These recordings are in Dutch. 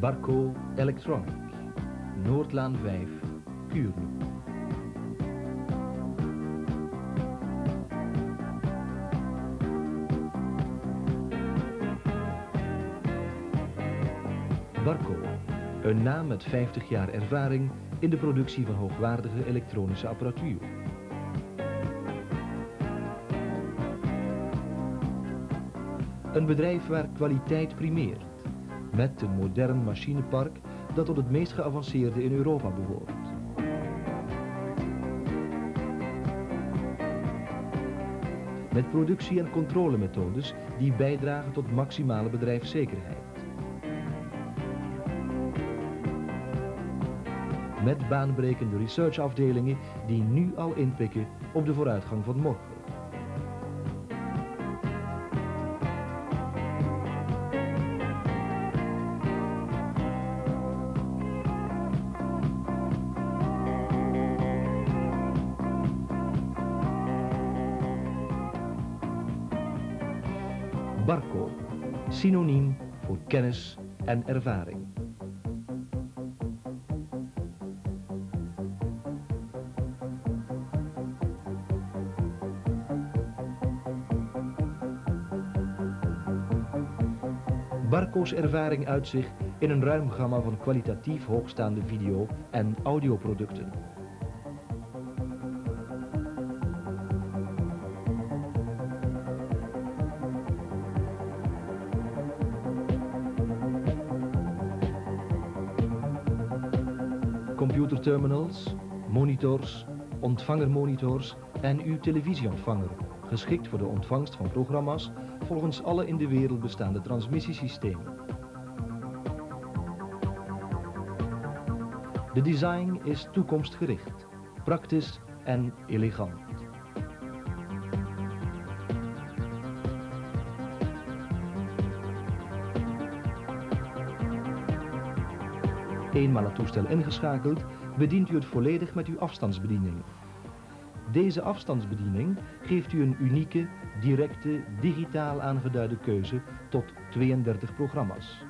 Barco Electronic, Noordlaan 5, Kuurne. Barco, een naam met 50 jaar ervaring in de productie van hoogwaardige elektronische apparatuur. Een bedrijf waar kwaliteit primeert, met een modern machinepark dat tot het meest geavanceerde in Europa behoort. Met productie- en controlemethodes die bijdragen tot maximale bedrijfszekerheid. Met baanbrekende researchafdelingen die nu al inpikken op de vooruitgang van morgen. Barco, synoniem voor kennis en ervaring. Barco's ervaring uit zich in een ruim gamma van kwalitatief hoogstaande video- en audioproducten. Computerterminals, monitors, ontvangermonitors en uw televisieontvanger, geschikt voor de ontvangst van programma's volgens alle in de wereld bestaande transmissiesystemen. De design is toekomstgericht, praktisch en elegant. Eenmaal het toestel ingeschakeld, bedient u het volledig met uw afstandsbediening. Deze afstandsbediening geeft u een unieke, directe, digitaal aangeduide keuze tot 32 programma's.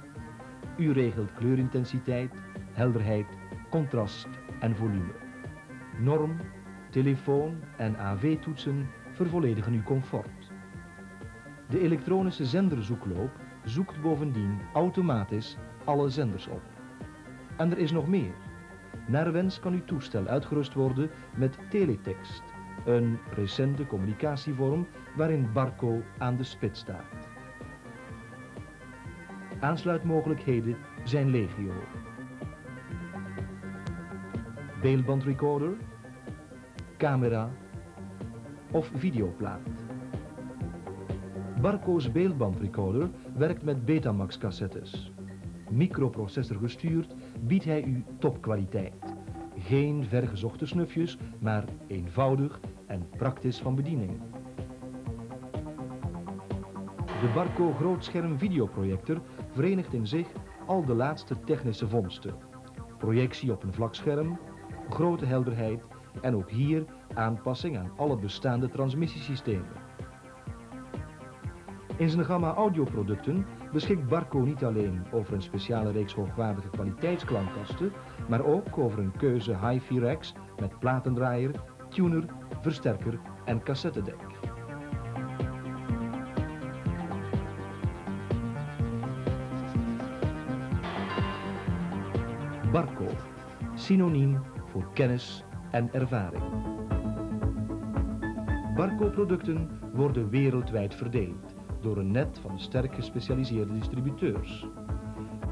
U regelt kleurintensiteit, helderheid, contrast en volume. Norm, telefoon en AV-toetsen vervolledigen uw comfort. De elektronische zenderzoekloop zoekt bovendien automatisch alle zenders op. En er is nog meer. Naar wens kan uw toestel uitgerust worden met teletext, een recente communicatievorm waarin Barco aan de spits staat. Aansluitmogelijkheden zijn legio. Beeldbandrecorder, camera of videoplaat. Barco's beeldbandrecorder werkt met Betamax cassettes. Microprocessor gestuurd biedt hij u topkwaliteit. Geen vergezochte snufjes, maar eenvoudig en praktisch van bediening. De Barco grootscherm videoprojector verenigt in zich al de laatste technische vondsten. Projectie op een vlak scherm, grote helderheid en ook hier aanpassing aan alle bestaande transmissiesystemen. In zijn gamma audioproducten beschikt Barco niet alleen over een speciale reeks hoogwaardige kwaliteitsklankkasten, maar ook over een keuze hi-fi racks met platendraaier, tuner, versterker en cassettedek. Barco, synoniem voor kennis en ervaring. Barco-producten worden wereldwijd verdeeld door een net van sterk gespecialiseerde distributeurs.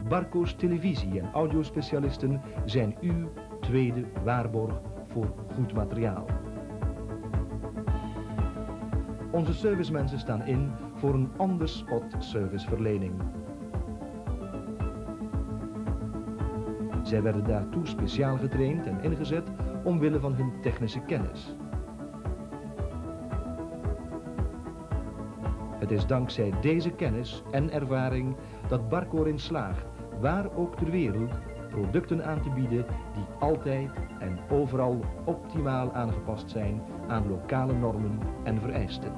Barco's televisie- en audiospecialisten zijn uw tweede waarborg voor goed materiaal. Onze servicemensen staan in voor een on-the-spot serviceverlening. Zij werden daartoe speciaal getraind en ingezet omwille van hun technische kennis. Het is dankzij deze kennis en ervaring dat Barco erin slaagt, waar ook ter wereld, producten aan te bieden die altijd en overal optimaal aangepast zijn aan lokale normen en vereisten.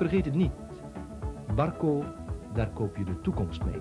Vergeet het niet. Barco, daar koop je de toekomst mee.